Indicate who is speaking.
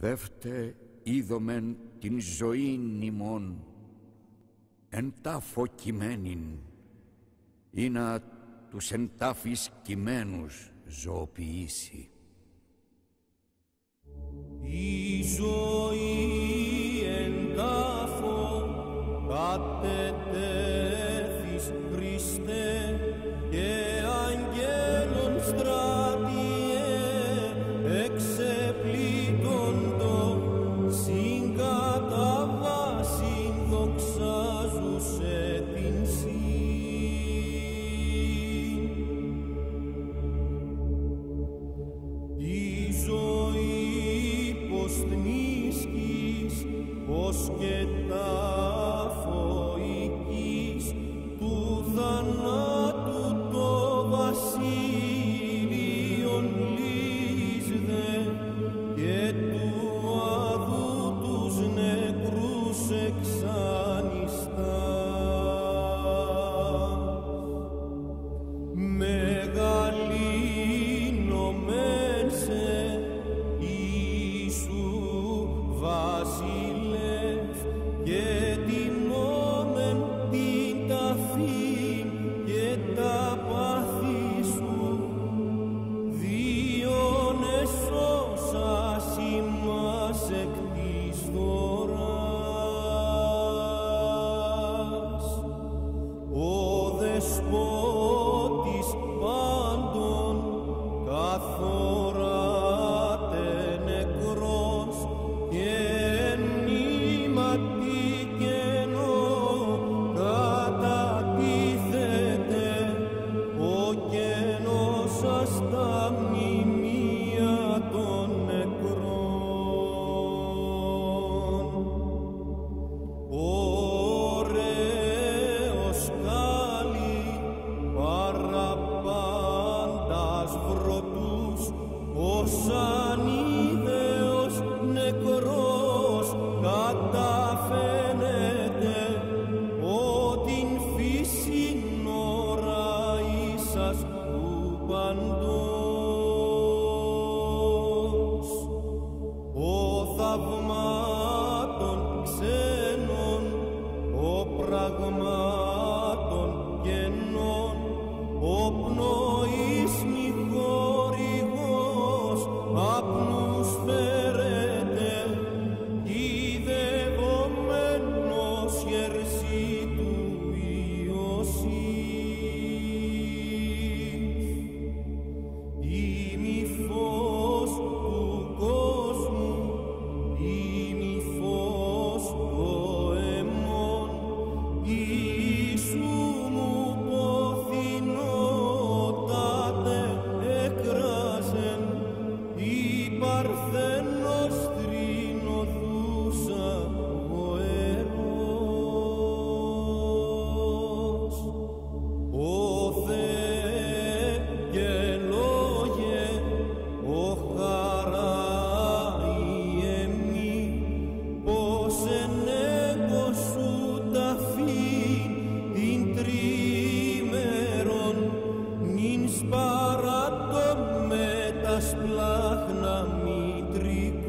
Speaker 1: Δεύτε είδομεν την ζωήν ημών, εν τάφο κειμένην, ή να τους εν τάφης ζωοποιήσει.
Speaker 2: Η ζωή εν τάφο κατετέθης Χριστέ και γνήσκεις ως cuando Σπλαχνά μητρικό